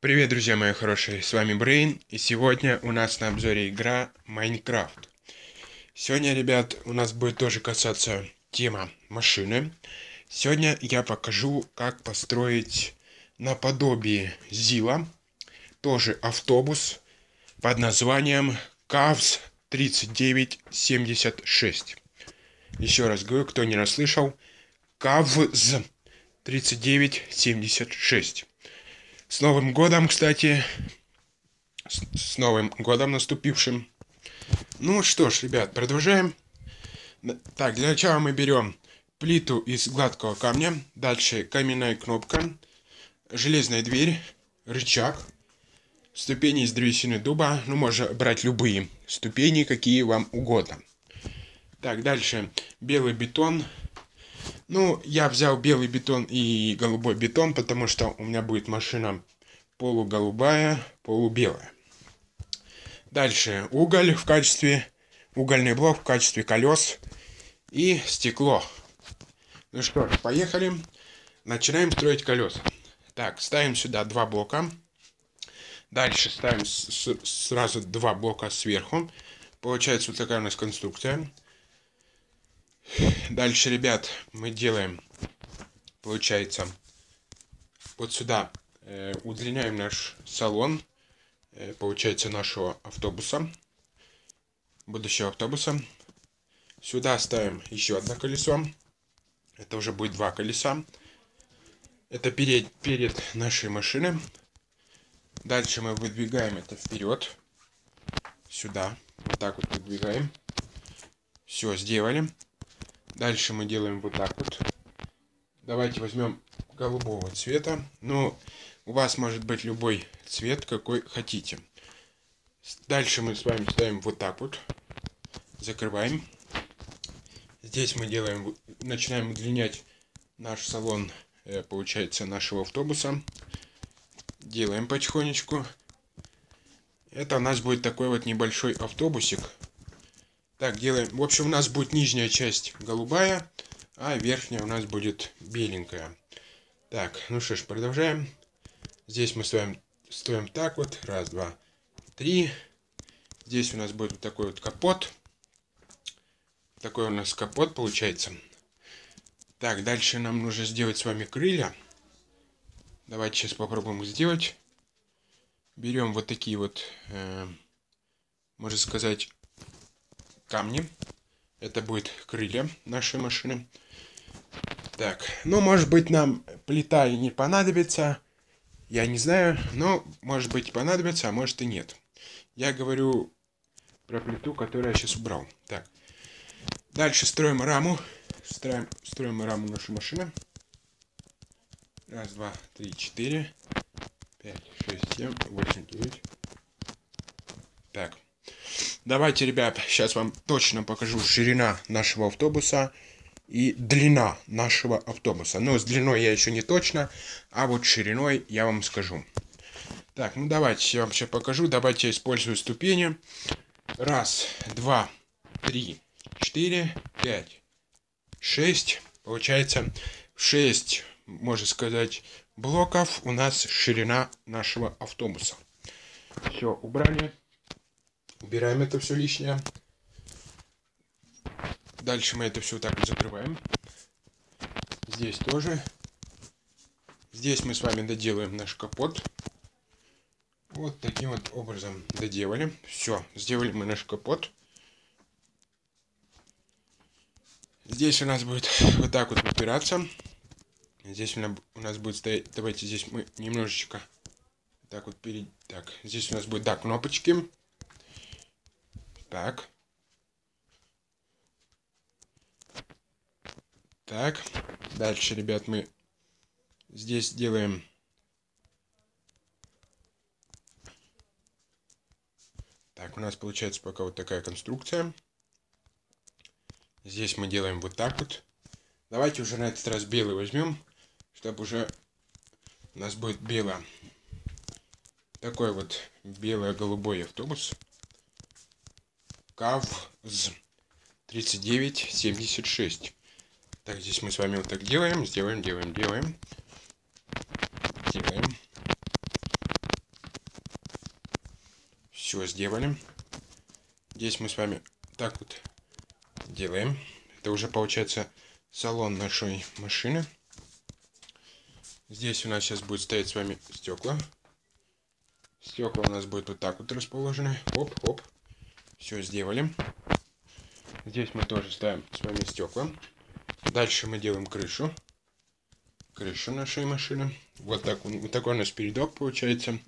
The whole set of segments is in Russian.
Привет, друзья мои хорошие, с вами Брейн, и сегодня у нас на обзоре игра Майнкрафт. Сегодня, ребят, у нас будет тоже касаться тема машины. Сегодня я покажу, как построить наподобие Зила, тоже автобус под названием КАВС 3976. Еще раз говорю, кто не расслышал, КАВЗ 3976. С Новым годом, кстати. С, Новым годом наступившим. Ну что ж, ребят, продолжаем. Так, для начала мы берем плиту из гладкого камня. Дальше каменная кнопка. Железная дверь. Рычаг. Ступени из древесины дуба. Ну, можно брать любые ступени, какие вам угодно. Так, дальше белый бетон. Ну, я взял белый бетон и голубой бетон, потому что у меня будет машина полуголубая, полубелая. Дальше уголь в качестве, угольный блок в качестве колес и стекло. Ну что ж, поехали. Начинаем строить колеса. Так, ставим сюда два блока. Дальше ставим сразу два блока сверху. Получается вот такая у нас конструкция. Дальше, ребят, мы делаем, получается, вот сюда э, удлиняем наш салон, э, получается, нашего автобуса, будущего автобуса. Сюда ставим еще одно колесо. Это уже будет два колеса. Это перед, перед нашей машины. Дальше мы выдвигаем это вперед. Сюда. Вот так вот выдвигаем. Все, сделали. Дальше мы делаем вот так вот. Давайте возьмем голубого цвета. Ну, у вас может быть любой цвет, какой хотите. Дальше мы с вами ставим вот так вот. Закрываем. Здесь мы делаем, начинаем удлинять наш салон, э, получается, нашего автобуса. Делаем потихонечку. Это у нас будет такой вот небольшой автобусик. Так, делаем. В общем, у нас будет нижняя часть голубая, а верхняя у нас будет беленькая. Так, ну что ж, продолжаем. Здесь мы с вами строим так вот. Раз, два, три. Здесь у нас будет такой вот капот. Такой у нас капот получается. Так, дальше нам нужно сделать с вами крылья. Давайте сейчас попробуем сделать. Берем вот такие вот, э, можно сказать, камни. Это будет крылья нашей машины. Так, ну, может быть, нам плита и не понадобится. Я не знаю, но, может быть, понадобится, а может и нет. Я говорю про плиту, которую я сейчас убрал. Так, дальше строим раму. Строим, строим раму нашей машины. Раз, два, три, четыре, пять, шесть, семь, восемь, девять. Так. Давайте, ребят, сейчас вам точно покажу ширина нашего автобуса и длина нашего автобуса. Но с длиной я еще не точно, а вот шириной я вам скажу. Так, ну давайте я вам сейчас покажу. Давайте я использую ступени. Раз, два, три, четыре, пять, шесть. Получается шесть, можно сказать, блоков у нас ширина нашего автобуса. Все, убрали. Убираем это все лишнее. Дальше мы это все так вот закрываем. Здесь тоже. Здесь мы с вами доделаем наш капот. Вот таким вот образом доделали. Все, сделали мы наш капот. Здесь у нас будет вот так вот упираться. Здесь у нас будет стоять... Давайте здесь мы немножечко так вот перед... Так, здесь у нас будет, да, кнопочки. Так. Так. Дальше, ребят, мы здесь делаем... Так, у нас получается пока вот такая конструкция. Здесь мы делаем вот так вот. Давайте уже на этот раз белый возьмем, чтобы уже у нас будет бело. Такой вот бело-голубой автобус. КАВЗ 3976. Так, здесь мы с вами вот так делаем, сделаем, делаем, делаем. Делаем. сделали. Здесь мы с вами так вот делаем. Это уже получается салон нашей машины. Здесь у нас сейчас будет стоять с вами стекла. Стекла у нас будут вот так вот расположены. Оп, оп. Все сделали. Здесь мы тоже ставим с вами стекла. Дальше мы делаем крышу. Крышу нашей машины. Вот, так, вот такой у нас передок получается.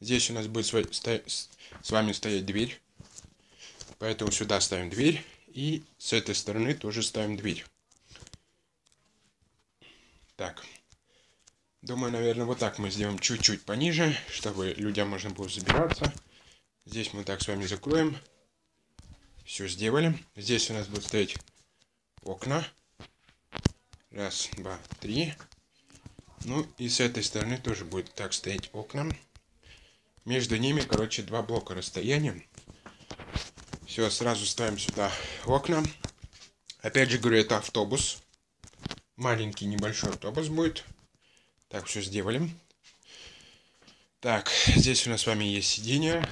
Здесь у нас будет с вами стоять дверь. Поэтому сюда ставим дверь. И с этой стороны тоже ставим дверь. Так. Думаю, наверное, вот так мы сделаем чуть-чуть пониже, чтобы людям можно было забираться. Здесь мы так с вами закроем. Все сделали. Здесь у нас будут стоять окна. Раз, два, три. Ну и с этой стороны тоже будет так стоять окна. Между ними, короче, два блока расстояния. Все, сразу ставим сюда окна. Опять же говорю, это автобус. Маленький небольшой автобус будет. Так, все сделали. Так, здесь у нас с вами есть сиденье.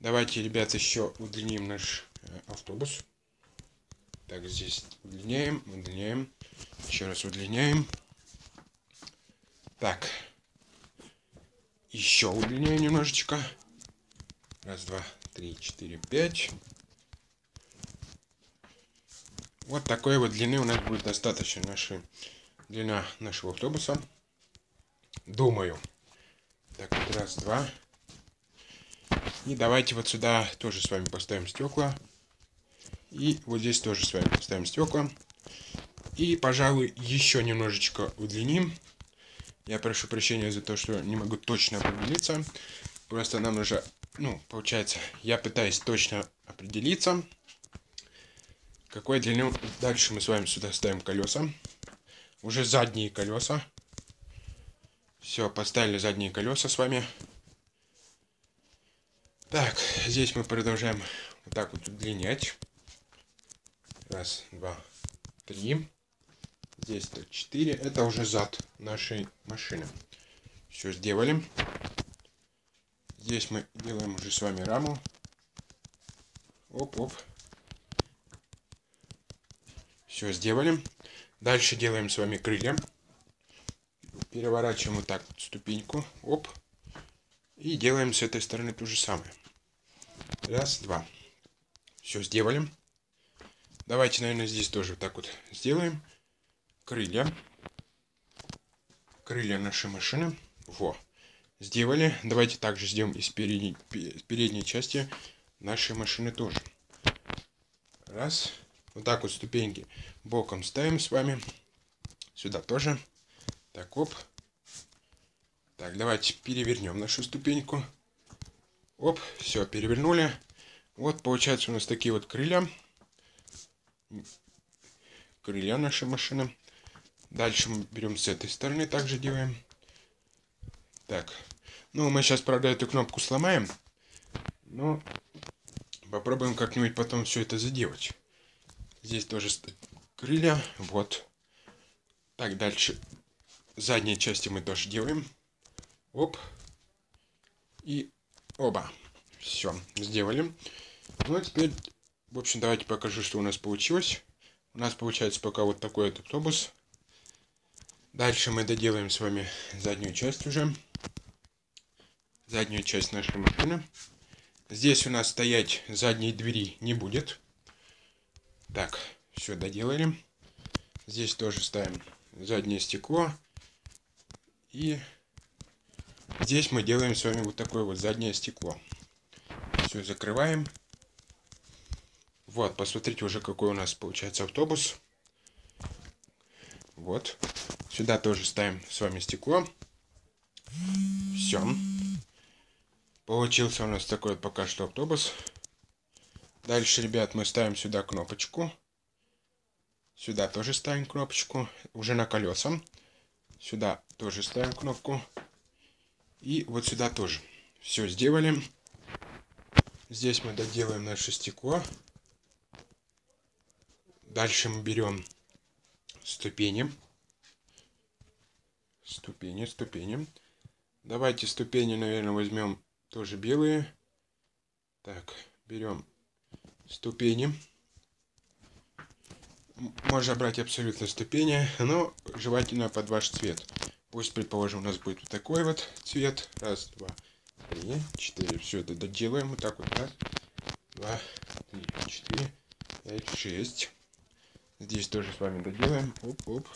Давайте, ребят, еще удлиним наш э, автобус. Так, здесь удлиняем, удлиняем. Еще раз удлиняем. Так. Еще удлиняем немножечко. Раз, два, три, четыре, пять. Вот такой вот длины у нас будет достаточно нашей длина нашего автобуса. Думаю. Так, вот раз, два. И давайте вот сюда тоже с вами поставим стекла. И вот здесь тоже с вами поставим стекла. И, пожалуй, еще немножечко удлиним. Я прошу прощения за то, что не могу точно определиться. Просто нам нужно, ну, получается, я пытаюсь точно определиться. Какой длину дальше мы с вами сюда ставим колеса. Уже задние колеса. Все, поставили задние колеса с вами. Так, здесь мы продолжаем вот так вот удлинять. Раз, два, три. Здесь то 4. Это уже зад нашей машины. Все сделали. Здесь мы делаем уже с вами раму. Оп-оп. Все сделали. Дальше делаем с вами крылья. Переворачиваем вот так вот ступеньку. Оп. И делаем с этой стороны то же самое. Раз, два. Все сделали. Давайте, наверное, здесь тоже так вот сделаем крылья. Крылья нашей машины. Во. Сделали. Давайте также сделаем из передней, передней части нашей машины тоже. Раз. Вот так вот ступеньки боком ставим с вами. Сюда тоже. Так, оп. Так, давайте перевернем нашу ступеньку. Оп, все, перевернули. Вот, получается у нас такие вот крылья. Крылья нашей машины. Дальше мы берем с этой стороны, также делаем. Так. Ну, мы сейчас, правда, эту кнопку сломаем. Но попробуем как-нибудь потом все это заделать. Здесь тоже крылья. Вот. Так, дальше. Задние части мы тоже делаем. Оп. И оба. Все, сделали. Ну, а теперь, в общем, давайте покажу, что у нас получилось. У нас получается пока вот такой вот автобус. Дальше мы доделаем с вами заднюю часть уже. Заднюю часть нашей машины. Здесь у нас стоять задней двери не будет. Так, все доделали. Здесь тоже ставим заднее стекло. И здесь мы делаем с вами вот такое вот заднее стекло. Все закрываем. Вот, посмотрите уже какой у нас получается автобус. Вот. Сюда тоже ставим с вами стекло. Все. Получился у нас такой вот пока что автобус. Дальше, ребят, мы ставим сюда кнопочку. Сюда тоже ставим кнопочку. Уже на колеса. Сюда тоже ставим кнопку. И вот сюда тоже. Все сделали. Здесь мы доделаем наше стекло. Дальше мы берем ступени ступени, ступени. Давайте ступени, наверное, возьмем тоже белые. Так, берем ступени. Можно брать абсолютно ступени, но желательно под ваш цвет. Пусть, предположим, у нас будет вот такой вот цвет. Раз, два, три, четыре. Все это доделаем. Вот так вот. Раз, два, три, четыре, пять, шесть. Здесь тоже с вами доделаем. Оп-оп.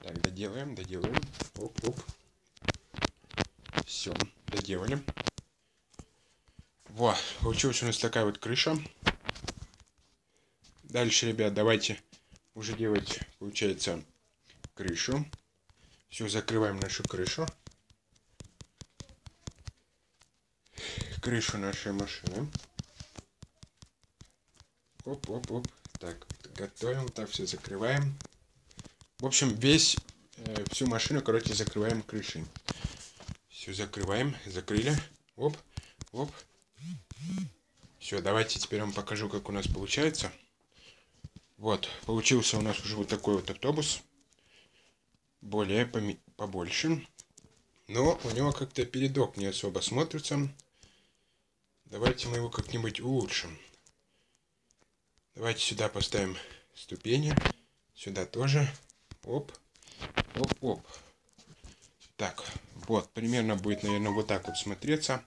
Так, доделаем, доделаем. Оп-оп. Все, доделали. Во, получилась у нас такая вот крыша. Дальше, ребят, давайте уже делать, получается, крышу. Все, закрываем нашу крышу. Крышу нашей машины. Оп, оп, оп. Так, готовим, так все закрываем. В общем, весь, э, всю машину, короче, закрываем крышей. Все, закрываем, закрыли. Оп, оп. Все, давайте теперь вам покажу, как у нас получается. Вот, получился у нас уже вот такой вот автобус. Более побольше. Но у него как-то передок не особо смотрится. Давайте мы его как-нибудь улучшим. Давайте сюда поставим ступени. Сюда тоже. Оп. Оп-оп. Так, вот, примерно будет, наверное, вот так вот смотреться.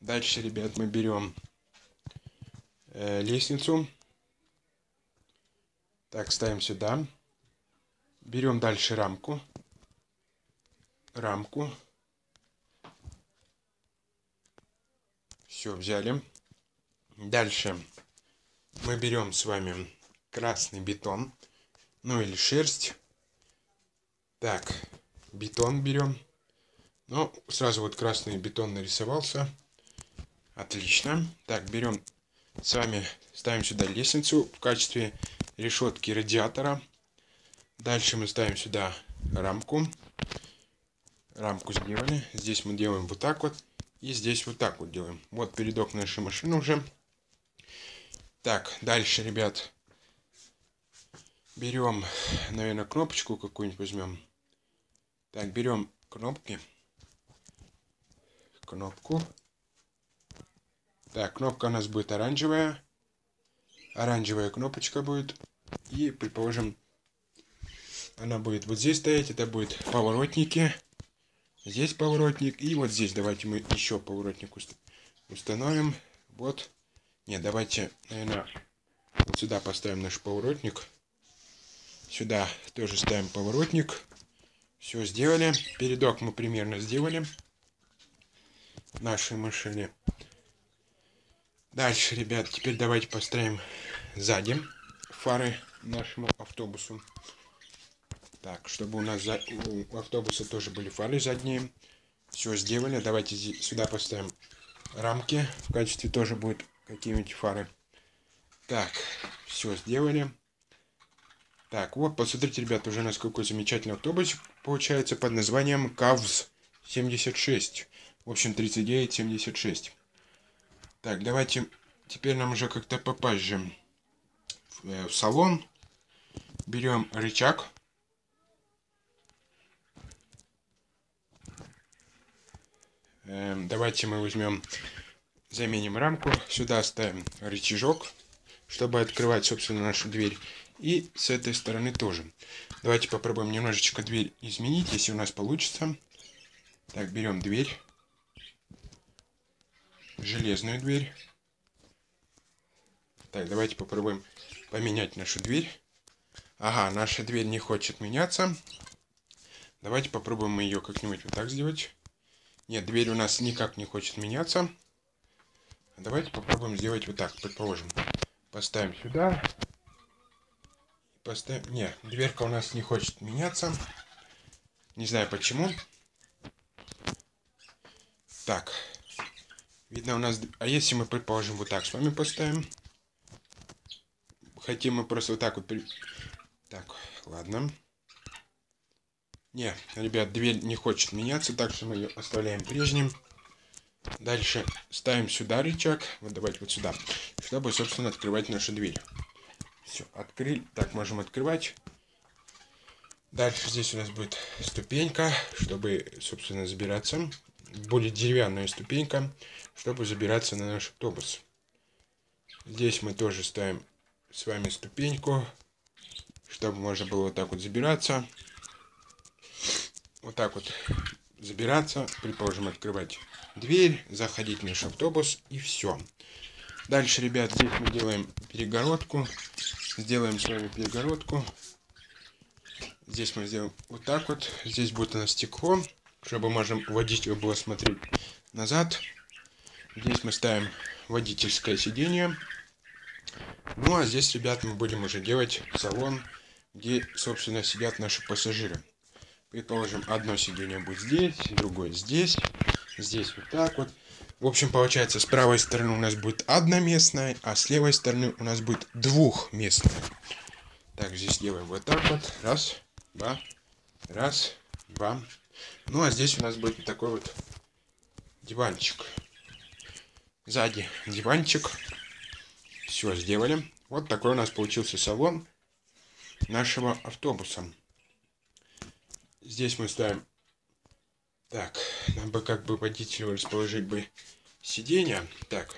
Дальше, ребят, мы берем э, лестницу. Так, ставим сюда. Берем дальше рамку. Рамку. Все, взяли. Дальше мы берем с вами красный бетон. Ну или шерсть. Так, бетон берем. Ну, сразу вот красный бетон нарисовался. Отлично. Так, берем с вами, ставим сюда лестницу в качестве решетки радиатора. Дальше мы ставим сюда рамку. Рамку сделали. Здесь мы делаем вот так вот. И здесь вот так вот делаем. Вот передок нашей машины уже. Так, дальше, ребят. Берем, наверное, кнопочку какую-нибудь возьмем. Так, берем кнопки. Кнопку. Так, кнопка у нас будет оранжевая оранжевая кнопочка будет. И, предположим, она будет вот здесь стоять. Это будет поворотники. Здесь поворотник. И вот здесь давайте мы еще поворотник установим. Вот. Нет, давайте, наверное, вот сюда поставим наш поворотник. Сюда тоже ставим поворотник. Все сделали. Передок мы примерно сделали. Нашей машине. Дальше, ребят, теперь давайте поставим сзади фары нашему автобусу. Так, чтобы у нас за... у автобуса тоже были фары задние. Все сделали. Давайте сюда поставим рамки. В качестве тоже будет какие-нибудь фары. Так, все сделали. Так, вот, посмотрите, ребят, уже у нас какой замечательный автобус получается под названием КАВЗ 76. В общем, 3976. Так, давайте теперь нам уже как-то попозже э, в салон. Берем рычаг. Эм, давайте мы возьмем, заменим рамку. Сюда ставим рычажок, чтобы открывать, собственно, нашу дверь. И с этой стороны тоже. Давайте попробуем немножечко дверь изменить, если у нас получится. Так, берем дверь железную дверь. Так, давайте попробуем поменять нашу дверь. Ага, наша дверь не хочет меняться. Давайте попробуем ее как-нибудь вот так сделать. Нет, дверь у нас никак не хочет меняться. Давайте попробуем сделать вот так, предположим. Поставим сюда. Поставим... Не, дверка у нас не хочет меняться. Не знаю почему. Так, Видно у нас... А если мы, предположим, вот так с вами поставим? Хотим мы просто вот так вот... Так, ладно. Не, ребят, дверь не хочет меняться, так что мы ее оставляем прежним. Дальше ставим сюда рычаг. Вот давайте вот сюда. Чтобы, собственно, открывать нашу дверь. Все, открыли. Так, можем открывать. Дальше здесь у нас будет ступенька, чтобы, собственно, забираться. будет деревянная ступенька, чтобы забираться на наш автобус. Здесь мы тоже ставим с вами ступеньку, чтобы можно было вот так вот забираться. Вот так вот забираться, предположим, открывать дверь, заходить в наш автобус и все. Дальше, ребят, здесь мы делаем перегородку. Сделаем с вами перегородку. Здесь мы сделаем вот так вот. Здесь будет у нас стекло, чтобы можем водителю было смотреть назад. Здесь мы ставим водительское сиденье. Ну а здесь, ребят, мы будем уже делать салон, где, собственно, сидят наши пассажиры. Предположим, одно сиденье будет здесь, другое здесь, здесь вот так вот. В общем, получается, с правой стороны у нас будет одноместная, а с левой стороны у нас будет двухместная. Так, здесь делаем вот так вот. Раз, два, раз, два. Ну, а здесь у нас будет такой вот диванчик. Сзади диванчик. Все сделали. Вот такой у нас получился салон нашего автобуса. Здесь мы ставим... Так, нам бы как бы водителю расположить бы сиденье. Так,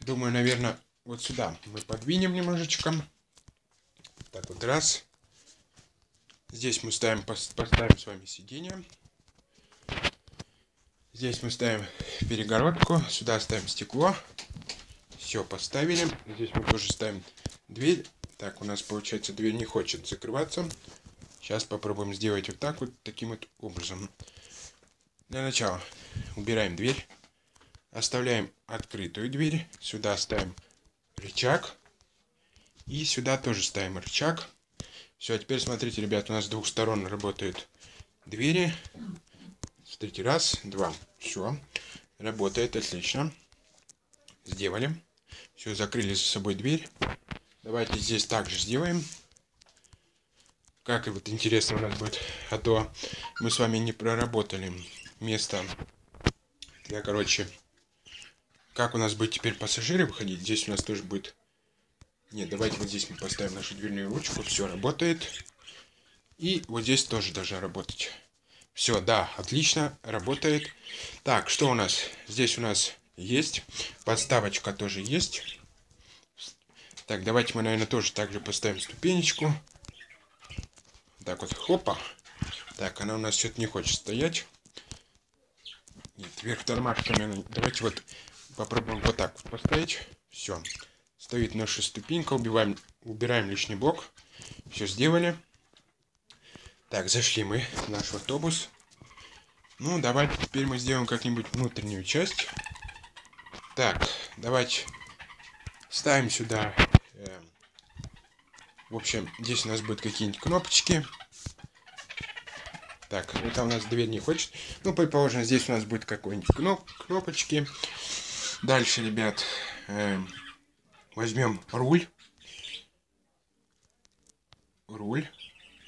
думаю, наверное, вот сюда мы подвинем немножечко. Так вот, раз. Здесь мы ставим, поставим с вами сиденье. Здесь мы ставим перегородку. Сюда ставим стекло. Все, поставили. Здесь мы тоже ставим дверь. Так, у нас получается дверь не хочет закрываться. Сейчас попробуем сделать вот так вот, таким вот образом. Для начала убираем дверь. Оставляем открытую дверь. Сюда ставим рычаг. И сюда тоже ставим рычаг. Все, теперь смотрите, ребят, у нас с двух сторон работают двери. Смотрите, раз, два. Все, работает отлично. Сделали. Все, закрыли за собой дверь. Давайте здесь также сделаем. Как вот интересно у нас будет. А то мы с вами не проработали место для, короче, как у нас будет теперь пассажиры выходить? Здесь у нас тоже будет... Нет, давайте вот здесь мы поставим нашу дверную ручку. Все работает. И вот здесь тоже должна работать. Все, да, отлично, работает. Так, что у нас? Здесь у нас есть. Подставочка тоже есть. Так, давайте мы, наверное, тоже также поставим ступенечку. Так вот, хопа. Так, она у нас что-то не хочет стоять. Нет, вверх тормашками. Давайте вот Попробуем вот так вот поставить. Все. Стоит наша ступенька. Убиваем, убираем лишний блок. Все сделали. Так, зашли мы в наш автобус. Ну, давайте теперь мы сделаем как-нибудь внутреннюю часть. Так, давайте ставим сюда. Э, в общем, здесь у нас будут какие-нибудь кнопочки. Так, это у нас дверь не хочет. Ну, предположим, здесь у нас будет какой-нибудь кноп кнопочки. Дальше, ребят, э, возьмем руль. Руль.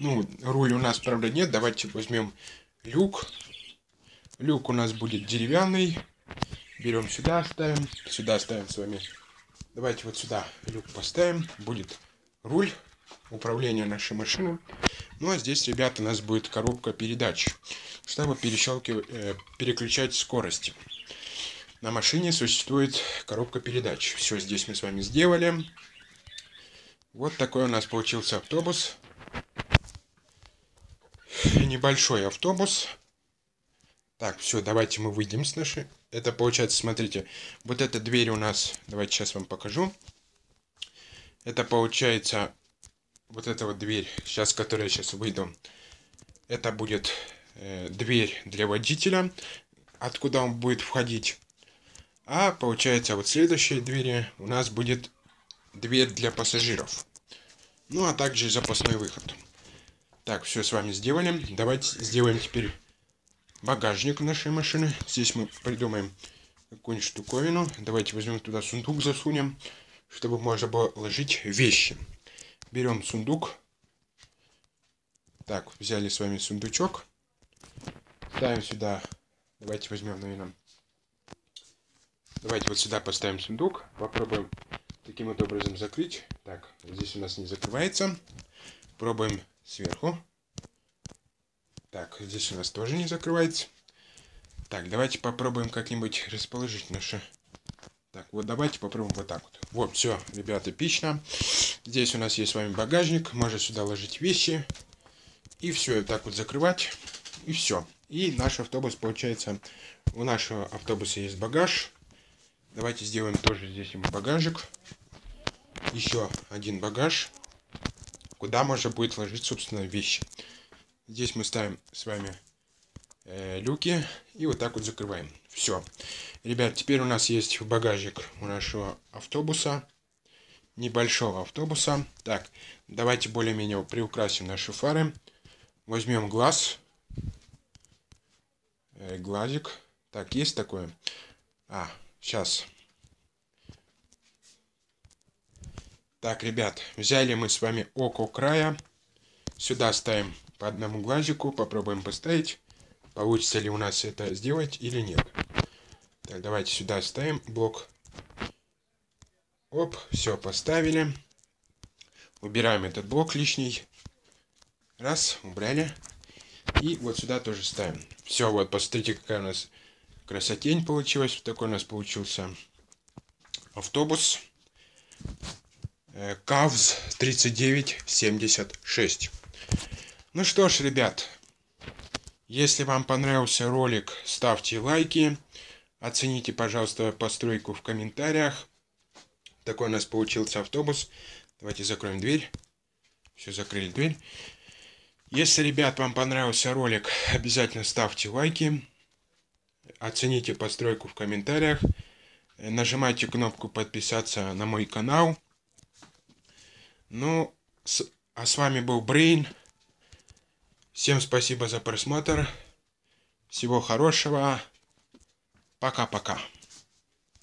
Ну, руль у нас, правда, нет. Давайте возьмем люк. Люк у нас будет деревянный. Берем сюда, ставим. Сюда ставим с вами. Давайте вот сюда люк поставим. Будет руль управления нашей машины. Ну а здесь, ребята, у нас будет коробка передач, чтобы перещелкивать, э, переключать скорости. На машине существует коробка передач. Все здесь мы с вами сделали. Вот такой у нас получился автобус. Небольшой автобус. Так, все, давайте мы выйдем с нашей. Это получается, смотрите, вот эта дверь у нас, давайте сейчас вам покажу. Это получается, вот эта вот дверь, сейчас, которая сейчас выйду. Это будет э, дверь для водителя, откуда он будет входить. А получается вот следующей двери у нас будет дверь для пассажиров. Ну а также запасной выход. Так, все с вами сделали. Давайте сделаем теперь багажник нашей машины. Здесь мы придумаем какую-нибудь штуковину. Давайте возьмем туда сундук, засунем, чтобы можно было ложить вещи. Берем сундук. Так, взяли с вами сундучок. Ставим сюда. Давайте возьмем, наверное, Давайте вот сюда поставим сундук. Попробуем таким вот образом закрыть. Так, здесь у нас не закрывается. Пробуем сверху. Так, здесь у нас тоже не закрывается. Так, давайте попробуем как-нибудь расположить наши... Так, вот давайте попробуем вот так вот. Вот, все, ребята, эпично. Здесь у нас есть с вами багажник. Можно сюда ложить вещи. И все, так вот закрывать. И все. И наш автобус, получается, у нашего автобуса есть багаж. Давайте сделаем тоже здесь ему багажик. Еще один багаж, куда можно будет ложить, собственно, вещи. Здесь мы ставим с вами э, люки и вот так вот закрываем. Все. Ребят, теперь у нас есть багажик у нашего автобуса. Небольшого автобуса. Так, давайте более-менее приукрасим наши фары. Возьмем глаз. Э, глазик. Так, есть такое? А, сейчас. Так, ребят, взяли мы с вами око края. Сюда ставим по одному глазику. Попробуем поставить. Получится ли у нас это сделать или нет. Так, давайте сюда ставим блок. Оп, все, поставили. Убираем этот блок лишний. Раз, убрали. И вот сюда тоже ставим. Все, вот, посмотрите, какая у нас красотень получилась. Вот такой у нас получился автобус. КАВЗ 3976. Ну что ж, ребят, если вам понравился ролик, ставьте лайки. Оцените, пожалуйста, постройку в комментариях. Такой у нас получился автобус. Давайте закроем дверь. Все, закрыли дверь. Если, ребят, вам понравился ролик, обязательно ставьте лайки. Оцените постройку в комментариях. Нажимайте кнопку подписаться на мой канал. Ну, с, а с вами был Брейн. Всем спасибо за просмотр. Всего хорошего. Пока-пока.